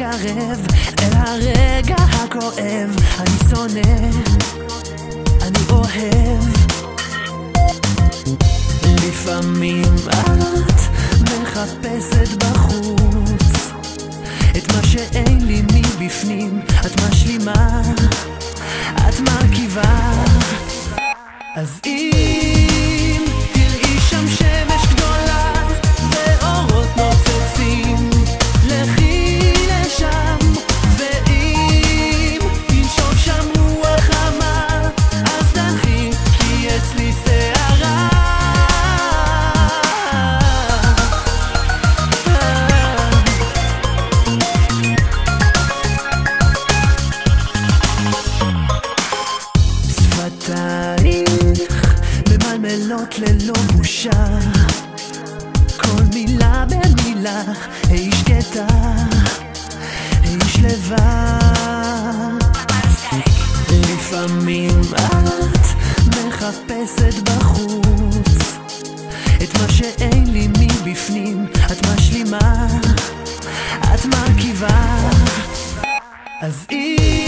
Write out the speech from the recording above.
להתקרב אל הרגע הכואב. אני שונא, אני אוהב. לפעמים את מחפשת בחוץ את מה שאין לי מבפנים. את משלימה, את מרכיבה. אז אם מילה במילה היי שקטה היי שלווה לפעמים את מחפשת בחוץ את מה שאין לי מבפנים. את משלימה את מרכיבה. אז אם